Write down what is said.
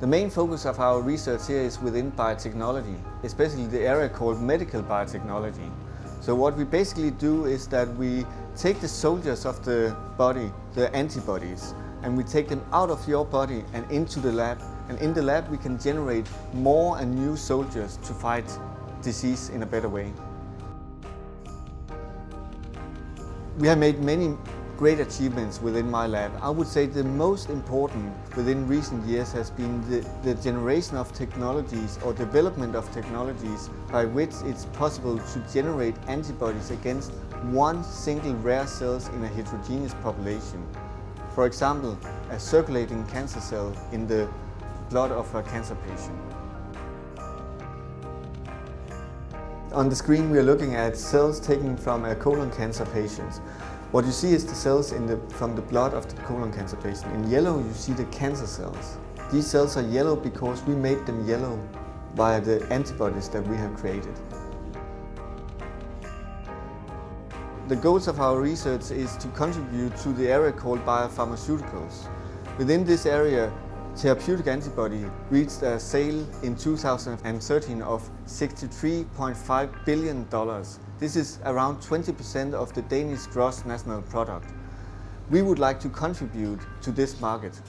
The main focus of our research here is within biotechnology, especially the area called medical biotechnology. So what we basically do is that we take the soldiers of the body, the antibodies, and we take them out of your body and into the lab. And in the lab we can generate more and new soldiers to fight disease in a better way. We have made many great achievements within my lab. I would say the most important within recent years has been the, the, generation of technologies or development of technologies by which it's possible to generate antibodies against one single rare cells in a heterogeneous population. For example, a circulating cancer cell in the blood of a cancer patient. On the screen we are looking at cells taken from a colon cancer patient. What you see is the cells the, from the blood of the colon cancer patient. In yellow you see the cancer cells. These cells are yellow because we made them yellow by the antibodies that we have created. The goals of our research is to contribute to the area called biopharmaceuticals. Within this area, therapeutic antibody reached a sale in 2013 of $63.5 billion. This is around 20% of the Danish gross national product. We would like to contribute to this market.